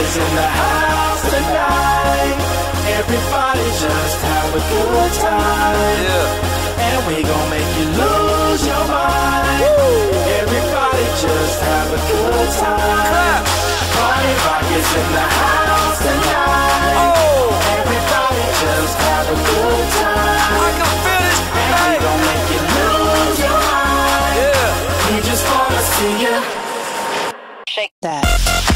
Party rock is in the house tonight. Everybody just have a good time. Yeah. And we gon' make you lose your mind. Everybody just have a good time. Clap. Party rock is in the house tonight. Oh, Everybody just have a good time. I can feel it. And we Hey. gon' make you lose your mind. Yeah. We just wanna see you. Shake that.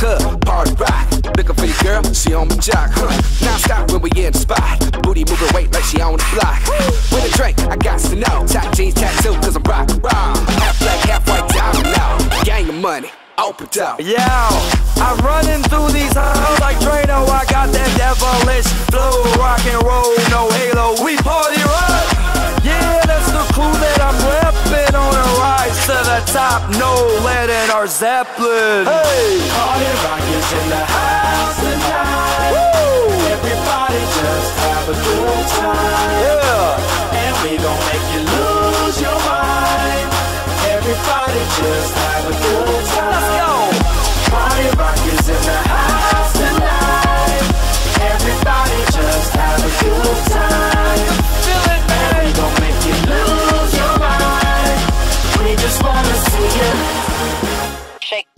Club, party rock. Looking for your girl, she on my jock. Huh. Now stop when we in the spot. Booty moving weight like she on the block. With a drink, I got to know. Tight jeans, tattoo, cause I'm rock, rock. Half black, half white, diamond now. Gang of money, open up. Yeah, I'm running through these halls like Drano. I got that devilish flow, rock and roll, no halo. We top. No lead in our Zeppelin. Hey, Party rock is in the house tonight. Everybody just have a good time. yeah. And we gon' make you lose your mind. Everybody just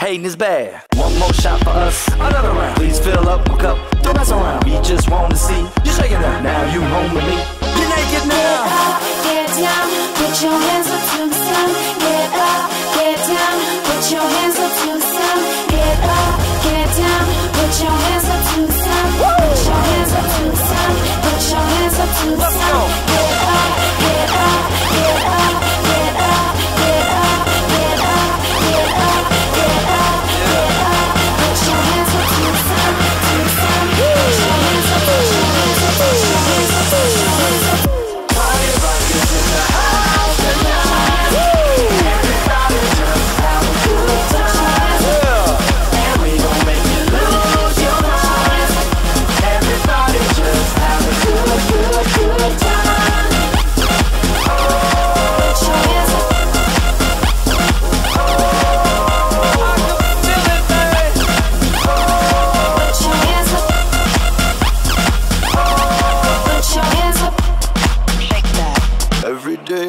Hating is bad. One more shot for us, another round. Please fill up my cup, don't mess around. We just want to see you shaking up. Now you home with me.